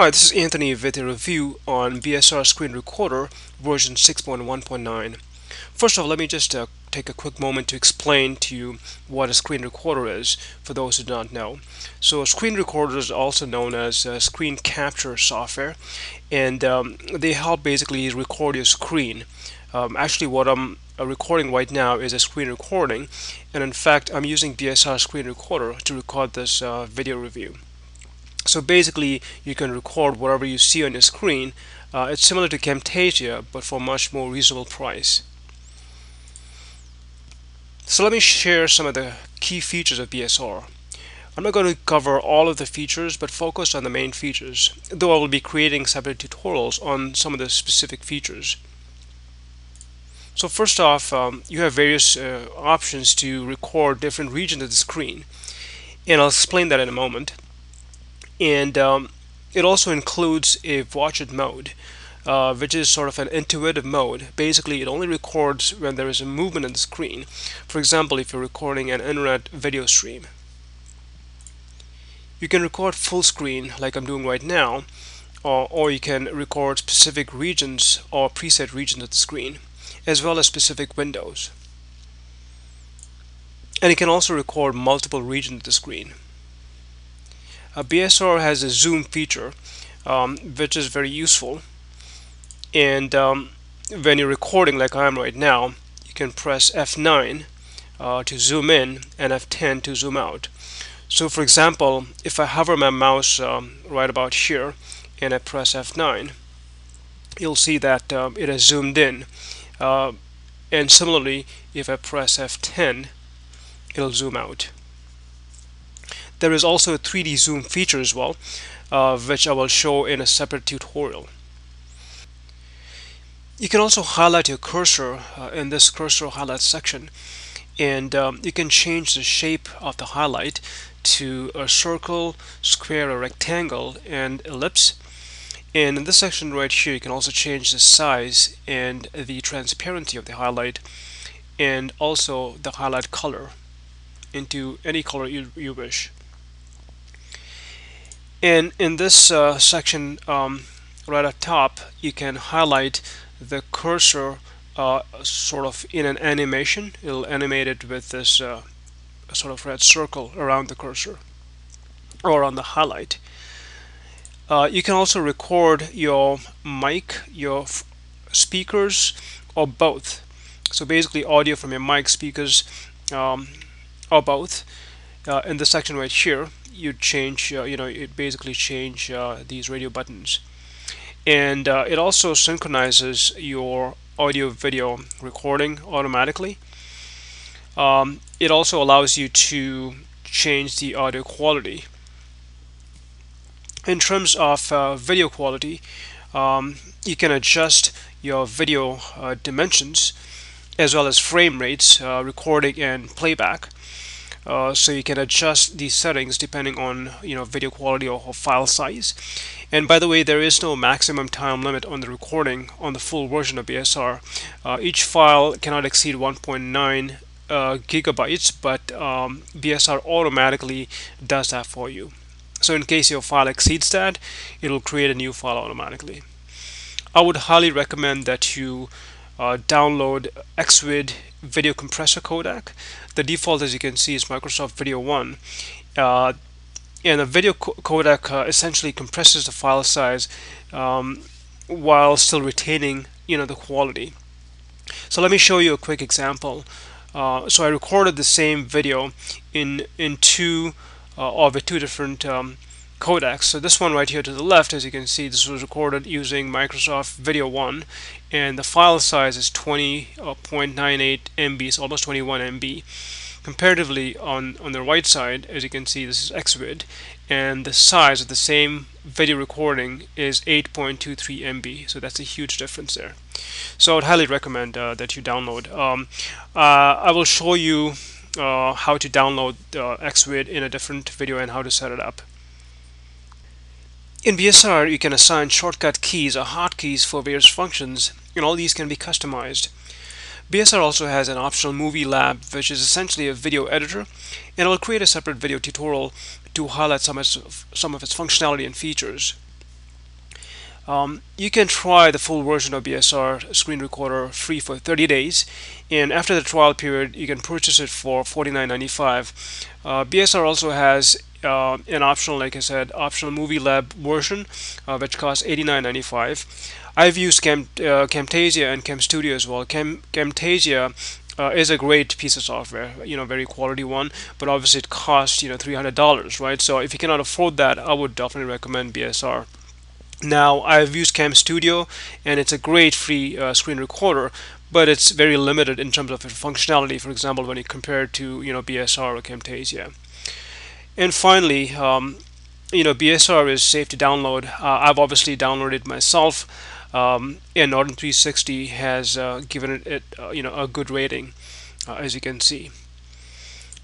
Hi, this is Anthony with a review on BSR Screen Recorder version 6.1.9. First of all, let me just uh, take a quick moment to explain to you what a screen recorder is for those who do not know. So a screen recorder is also known as uh, screen capture software and um, they help basically record your screen. Um, actually what I'm uh, recording right now is a screen recording and in fact I'm using BSR Screen Recorder to record this uh, video review. So basically, you can record whatever you see on your screen. Uh, it's similar to Camtasia, but for much more reasonable price. So let me share some of the key features of BSR. I'm not going to cover all of the features, but focus on the main features, though I will be creating separate tutorials on some of the specific features. So first off, um, you have various uh, options to record different regions of the screen, and I'll explain that in a moment and um, it also includes a WatchIt mode uh, which is sort of an intuitive mode. Basically it only records when there is a movement on the screen. For example if you're recording an internet video stream. You can record full screen like I'm doing right now or, or you can record specific regions or preset regions of the screen as well as specific windows. And you can also record multiple regions of the screen uh, BSR has a zoom feature um, which is very useful. And um, when you're recording like I am right now you can press F9 uh, to zoom in and F10 to zoom out. So for example if I hover my mouse um, right about here and I press F9 you'll see that um, it has zoomed in. Uh, and similarly if I press F10 it'll zoom out there is also a 3D zoom feature as well, uh, which I will show in a separate tutorial. You can also highlight your cursor uh, in this cursor highlight section and um, you can change the shape of the highlight to a circle, square, or rectangle, and ellipse. And in this section right here, you can also change the size and the transparency of the highlight and also the highlight color into any color you, you wish. And in this uh, section um, right at top, you can highlight the cursor uh, sort of in an animation. It'll animate it with this uh, sort of red circle around the cursor or on the highlight. Uh, you can also record your mic, your speakers, or both. So basically audio from your mic, speakers, um, or both. Uh, in the section right here, you change uh, you know it basically change uh, these radio buttons. And uh, it also synchronizes your audio video recording automatically. Um, it also allows you to change the audio quality. In terms of uh, video quality um, you can adjust your video uh, dimensions as well as frame rates recording and playback uh, so you can adjust these settings depending on you know video quality or, or, file size. And by the way there is no maximum time limit on the recording on the full version of BSR uh, each file cannot exceed 1.9 uh, gigabytes but um, BSR automatically does that for you. So in case your file exceeds that it'll create a new file automatically. I would highly recommend that you uh, download Xvid video compressor codec. The default, as you can see, is Microsoft Video 1. Uh, and the video co codec uh, essentially compresses the file size um, while still retaining you know the quality. So let me show you a quick example. Uh, so I recorded the same video in in two uh, of two different um, codecs. So this one right here to the left, as you can see, this was recorded using Microsoft Video 1, and the file size is 20.98 MB, so almost 21 MB. Comparatively, on, on the right side, as you can see, this is Xvid, and the size of the same video recording is 8.23 MB, so that's a huge difference there. So I would highly recommend uh, that you download. Um, uh, I will show you uh, how to download uh, Xvid in a different video and how to set it up. In BSR, you can assign shortcut keys or hotkeys for various functions, and all these can be customized. BSR also has an optional movie lab, which is essentially a video editor, and I will create a separate video tutorial to highlight some of its, some of its functionality and features. um, you can try the full version of BSR screen recorder free for 30 days and after the trial period you can purchase it for $49.95 uh, BSR also has uh, an optional like I said optional movie lab version uh, which costs $89.95 I've used Cam, uh, Camtasia and CamStudio as well Cam, Camtasia uh, is a great piece of software, you know, very quality one, but obviously it costs, you know, $300, right? So if you cannot afford that, I would definitely recommend BSR. Now, I've used CamStudio and it's a great free uh, screen recorder, but it's very limited in terms of its functionality, for example, when you compare it to, you know, BSR or Camtasia. And finally, um, you know, BSR is safe to download. Uh, I've obviously downloaded myself um, and Norton 360 has uh, given it, it uh, you know a good rating uh, as you can see.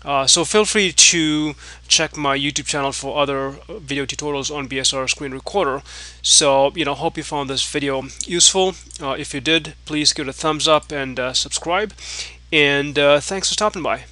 Uh, so feel free to check my YouTube channel for other uh, video tutorials on BSR screen recorder. So you know hope you found this video useful. If you did please give it a thumbs up and subscribe. And thanks for stopping by